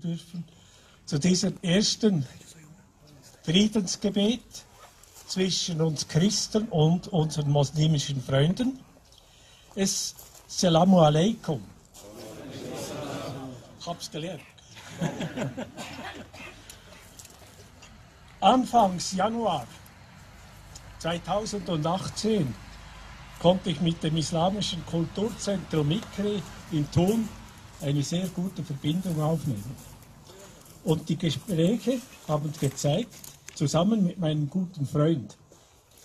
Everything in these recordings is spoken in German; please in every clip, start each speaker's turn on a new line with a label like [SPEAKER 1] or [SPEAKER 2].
[SPEAKER 1] dürfen zu diesem ersten Friedensgebet zwischen uns Christen und unseren muslimischen Freunden. Es Salamu alaikum. Ich hab's gelernt. Anfangs Januar 2018 konnte ich mit dem Islamischen Kulturzentrum Mikri in Thun eine sehr gute Verbindung aufnehmen. Und die Gespräche haben gezeigt, zusammen mit meinem guten Freund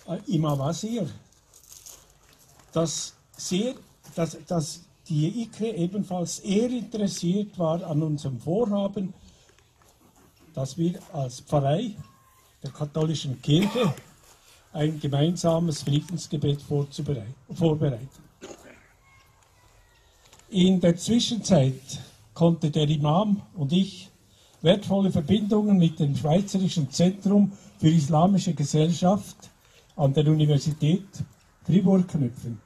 [SPEAKER 1] äh, Imam Asir, dass, sehr, dass, dass die IKRE ebenfalls eher interessiert war an unserem Vorhaben, dass wir als Pfarrei der katholischen Kirche ein gemeinsames Friedensgebet vorbereiten. In der Zwischenzeit konnte der Imam und ich wertvolle Verbindungen mit dem Schweizerischen Zentrum für Islamische Gesellschaft an der Universität Fribourg knüpfen.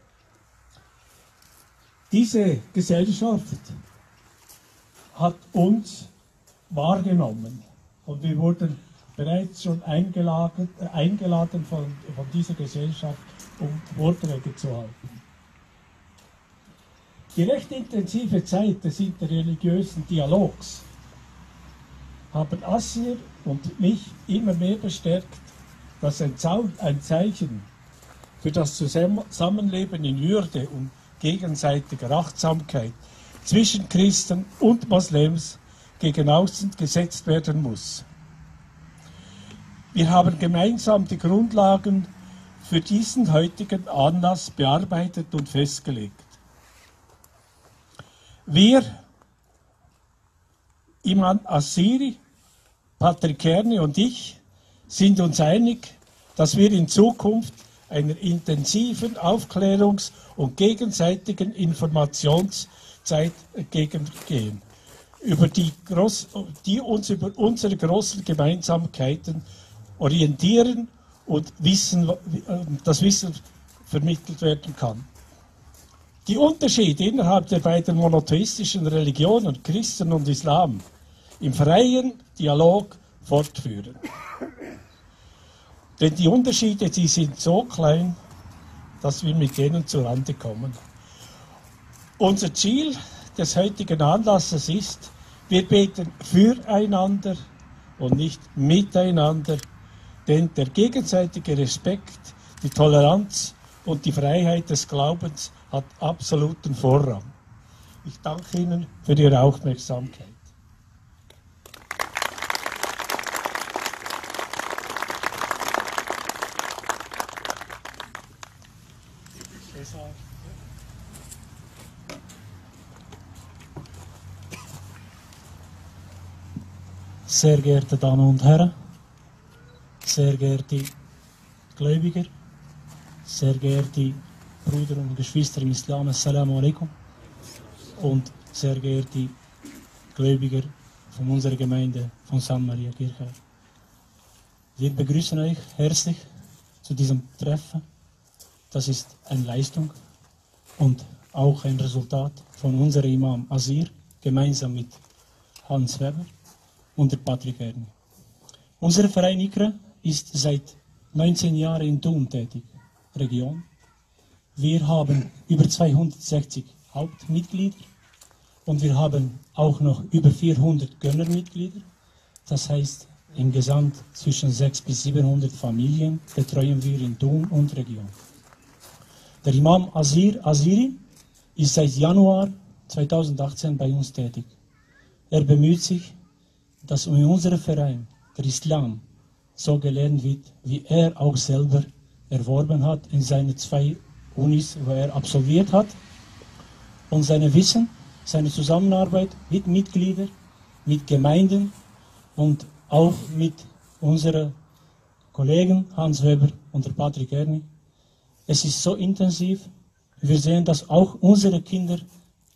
[SPEAKER 1] Diese Gesellschaft hat uns wahrgenommen und wir wurden bereits schon eingeladen, äh, eingeladen von, von dieser Gesellschaft, um Vorträge zu halten. Die recht intensive Zeit des interreligiösen Dialogs haben Assir und mich immer mehr bestärkt, dass ein, ein Zeichen für das Zusammenleben in Würde und gegenseitiger Achtsamkeit zwischen Christen und Moslems gegen außen gesetzt werden muss. Wir haben gemeinsam die Grundlagen für diesen heutigen Anlass bearbeitet und festgelegt. Wir, Iman Assiri, Patrick Kerne und ich, sind uns einig, dass wir in Zukunft einer intensiven Aufklärungs- und gegenseitigen Informationszeit entgegengehen, über die, groß, die uns über unsere großen Gemeinsamkeiten orientieren und Wissen, das Wissen vermittelt werden kann. Die Unterschiede innerhalb der beiden monotheistischen Religionen, Christen und Islam, im freien Dialog fortführen. Denn die Unterschiede, die sind so klein, dass wir mit denen zurande kommen. Unser Ziel des heutigen Anlasses ist, wir beten füreinander und nicht miteinander denn der gegenseitige Respekt, die Toleranz und die Freiheit des Glaubens hat absoluten Vorrang. Ich danke Ihnen für Ihre Aufmerksamkeit.
[SPEAKER 2] Sehr geehrte Damen und Herren, sehr geehrte Gläubiger, sehr geehrte Brüder und Geschwister im Islam, Assalamu alaikum und sehr geehrte Gläubiger von unserer Gemeinde von San Maria Kirche. Wir begrüßen euch herzlich zu diesem Treffen. Das ist eine Leistung und auch ein Resultat von unserem Imam Asir gemeinsam mit Hans Weber und der Patrick Erni. Unser Verein IKRA ist seit 19 Jahren in Thun tätig, Region. Wir haben über 260 Hauptmitglieder und wir haben auch noch über 400 Gönnermitglieder. Das heißt, im Gesamt zwischen 600 bis 700 Familien betreuen wir in Thun und Region. Der Imam Azir Aziri ist seit Januar 2018 bei uns tätig. Er bemüht sich, dass in unserem Verein der Islam so gelernt wird, wie er auch selber erworben hat in seinen zwei Unis, wo er absolviert hat. Und seine Wissen, seine Zusammenarbeit mit Mitgliedern, mit Gemeinden und auch mit unseren Kollegen Hans Weber und Patrick Erni. Es ist so intensiv. Wir sehen, dass auch unsere Kinder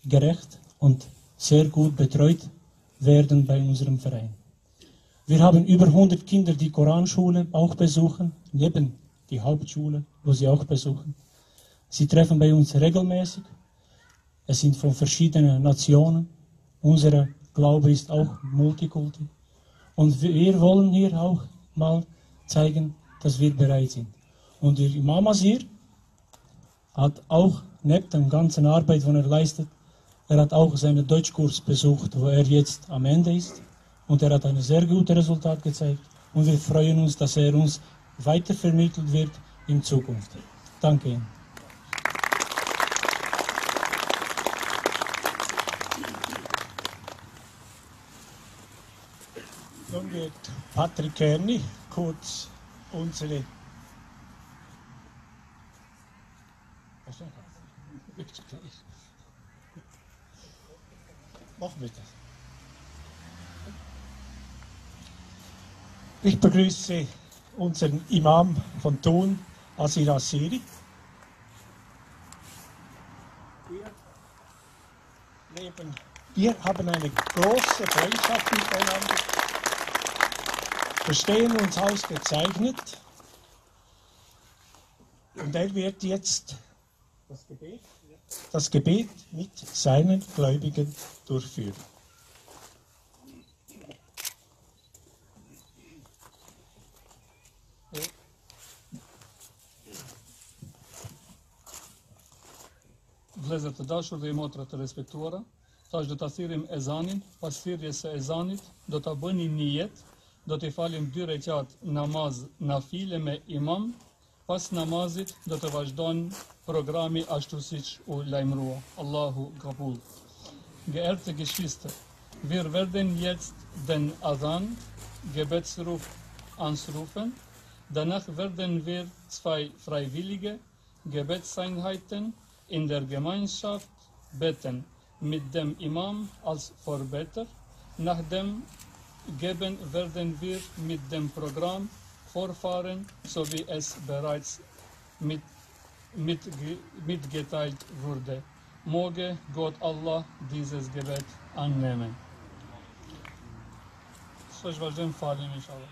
[SPEAKER 2] gerecht und sehr gut betreut werden bei unserem Verein. Wir haben über 100 Kinder, die Koranschule auch besuchen, neben die Hauptschule, wo sie auch besuchen. Sie treffen bei uns regelmäßig. Es sind von verschiedenen Nationen. Unsere Glaube ist auch Multikulti. Und wir wollen hier auch mal zeigen, dass wir bereit sind. Und der Imam Asir hat auch, neben der ganzen Arbeit, die er leistet, er hat auch seinen Deutschkurs besucht, wo er jetzt am Ende ist. Und er hat ein sehr gutes Resultat gezeigt. Und wir freuen uns, dass er uns weitervermittelt wird in Zukunft. Danke Ihnen.
[SPEAKER 1] Nun wird Patrick Kerni kurz unsere Machen wir das. Ich begrüße unseren Imam von Thun, Asir Asiri. Wir, leben, wir haben eine große Freundschaft miteinander, verstehen uns ausgezeichnet und er wird jetzt das Gebet, das Gebet mit seinen Gläubigen durchführen.
[SPEAKER 3] Vlezër të dashur dhe i motra të respektuara, tash do të thirim ezanin, pas thirrjes së ezanit do të bëni nijet, do të falim dy rekat namaz nafile me imam, pas namazit do të vazhdon programi ashtu siç u lajmërua. Allahu kabul. Geehrte Geschwister, wir werden jetzt den Adhan, Gebetsruf, ansrufen. Danach werden wir zwei freiwillige Gebetseinheiten in der Gemeinschaft beten mit dem Imam als Vorbeter. Nach dem Geben werden wir mit dem Programm fortfahren, so wie es bereits mit, mitge, mitgeteilt wurde. Moge Gott Allah dieses Gebet annehmen. Ich vazhdojmë falin, inshallah.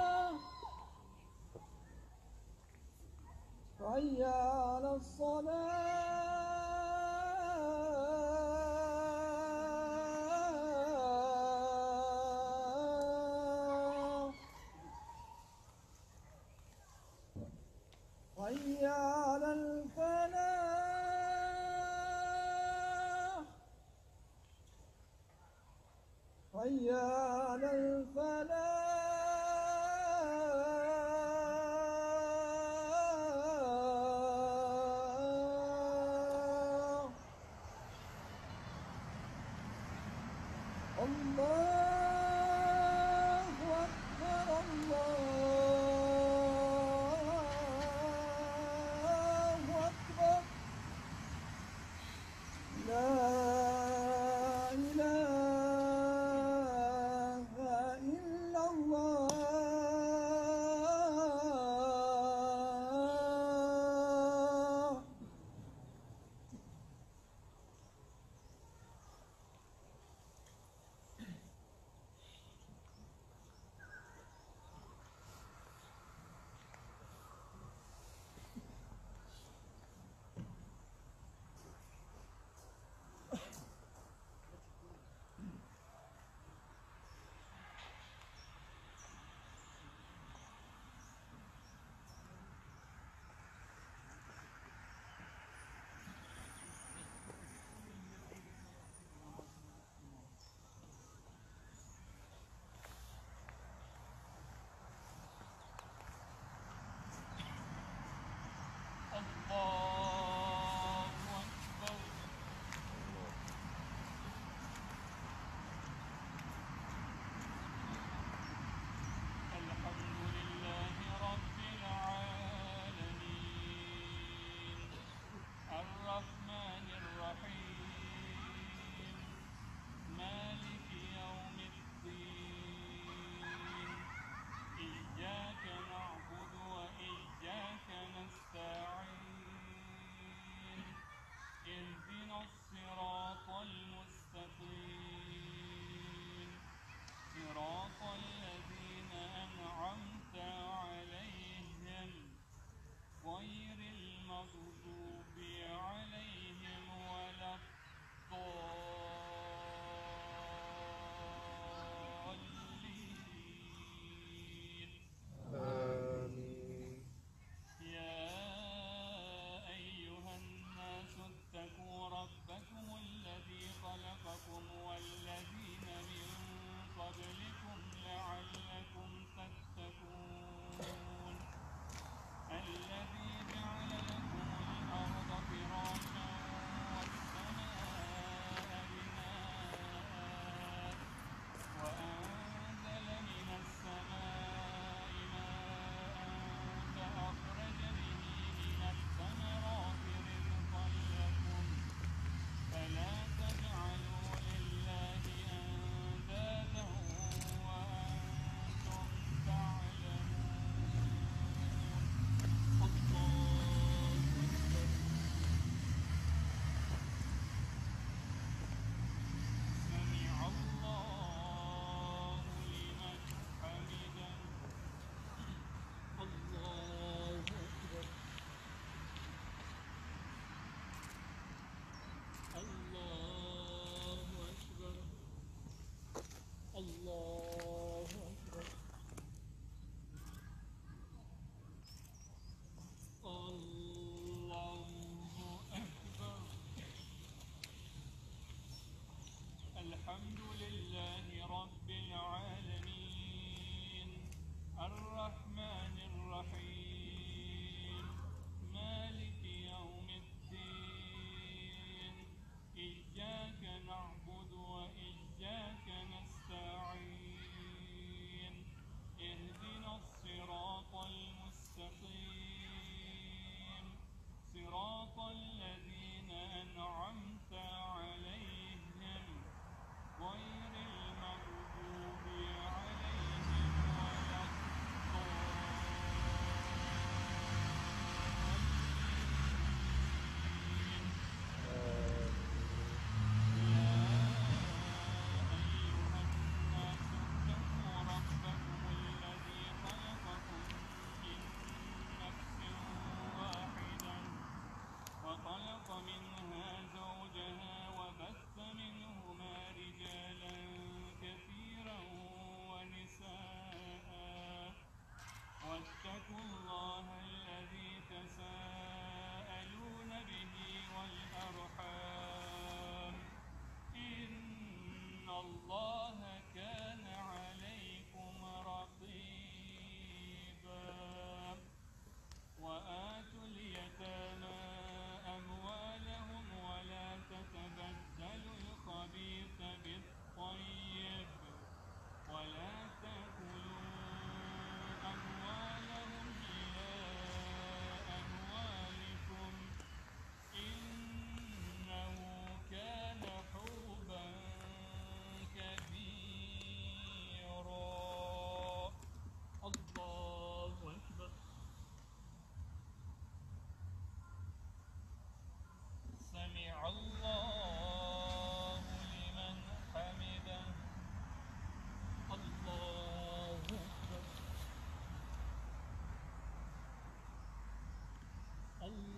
[SPEAKER 3] law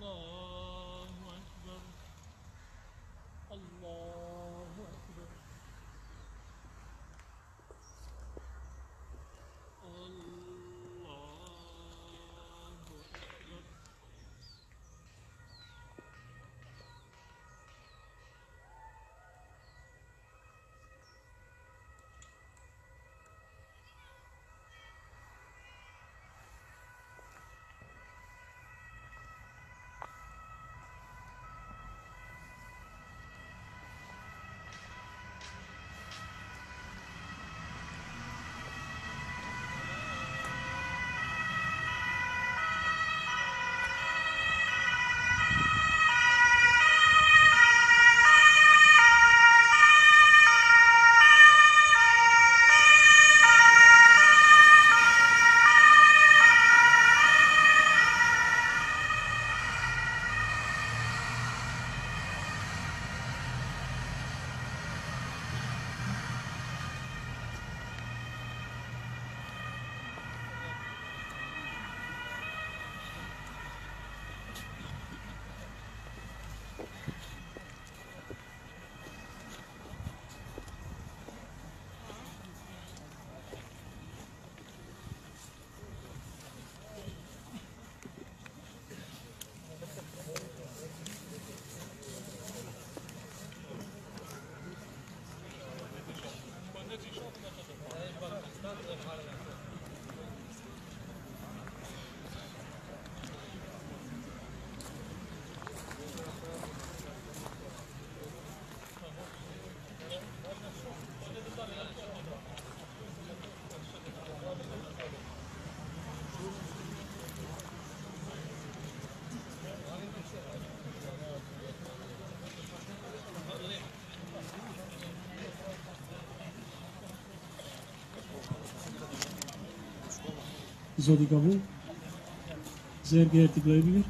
[SPEAKER 3] Allah. So die Gabel. Sehr geehrte Gläubiger,